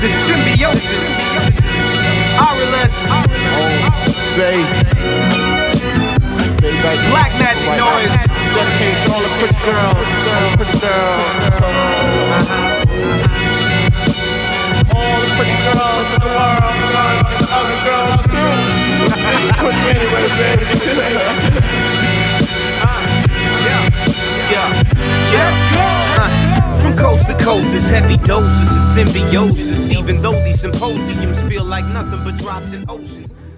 to symbiosis. Araless. Oh, Blackmagicnoize. All the pretty girls. Pretty girls. All the pretty girls in the world. All the girls, too. Couldn't be anywhere, baby. Heavy doses of symbiosis. Even though these symposiums feel like nothing but drops in oceans.